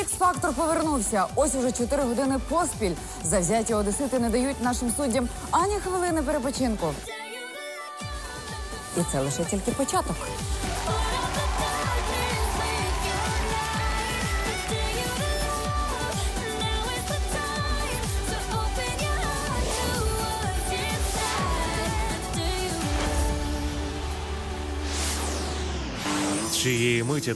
Ікс-фактор повернувся. Ось уже 4 години поспіль. Завзяті одесити не дають нашим суддям ані хвилини перепочинку. І це лише тільки початок. Чиї миті